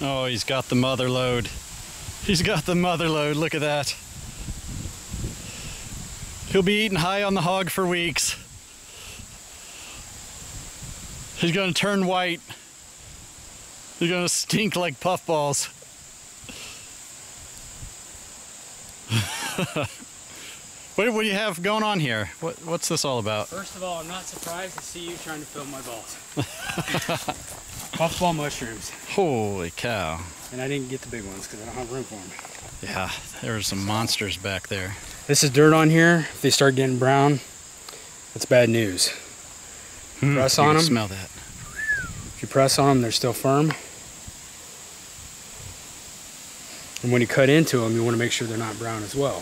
Oh, he's got the mother load. He's got the mother load. Look at that. He'll be eating high on the hog for weeks. He's gonna turn white. He's gonna stink like puffballs. what, what do you have going on here? What, what's this all about? First of all, I'm not surprised to see you trying to film my balls. Puffball mushrooms. Holy cow. And I didn't get the big ones because I don't have room for them. Yeah, there's some monsters back there. This is dirt on here. If they start getting brown, that's bad news. Hmm, Press on them. Smell that. If you press on them, they're still firm. And when you cut into them, you want to make sure they're not brown as well.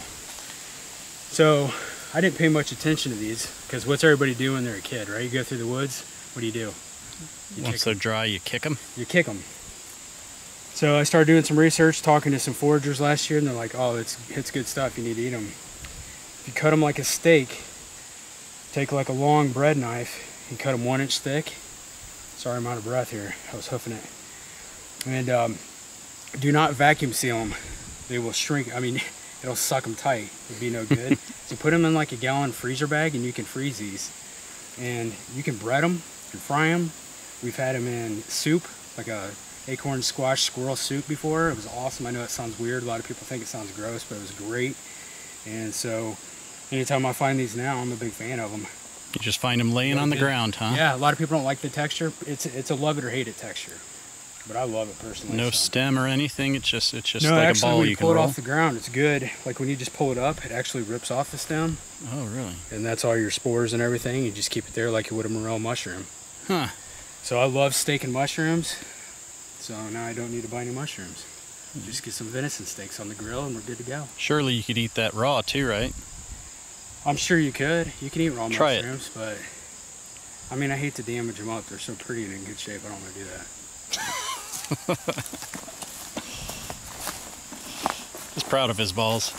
So I didn't pay much attention to these because what's everybody do when they're a kid, right? You go through the woods. What do you do? You Once they're dry, you kick them. you kick them. So I started doing some research, talking to some foragers last year, and they're like, "Oh, it's it's good stuff. You need to eat them. If you cut them like a steak, take like a long bread knife and cut them one inch thick. Sorry, I'm out of breath here. I was hoofing it. And um, do not vacuum seal them. They will shrink. I mean, it'll suck them tight. It'd be no good. so put them in like a gallon freezer bag, and you can freeze these. And you can bread them and fry them. We've had them in soup, like a acorn squash squirrel soup before. It was awesome. I know it sounds weird. A lot of people think it sounds gross, but it was great. And so, anytime I find these now, I'm a big fan of them. You just find them laying on the ground, huh? Yeah, a lot of people don't like the texture. It's it's a love it or hate it texture, but I love it personally. No so. stem or anything. It's just it's just no, like actually, a ball when you, you pull can it off the ground, it's good. Like when you just pull it up, it actually rips off the stem, Oh, really? and that's all your spores and everything. You just keep it there like you would a morel mushroom. Huh. So I love steak and mushrooms. So now I don't need to buy any mushrooms. Just get some venison steaks on the grill, and we're good to go. Surely you could eat that raw too, right? I'm sure you could. You can eat raw Try it. mushrooms, but I mean, I hate to damage them up. They're so pretty and in good shape. I don't want to do that. He's proud of his balls.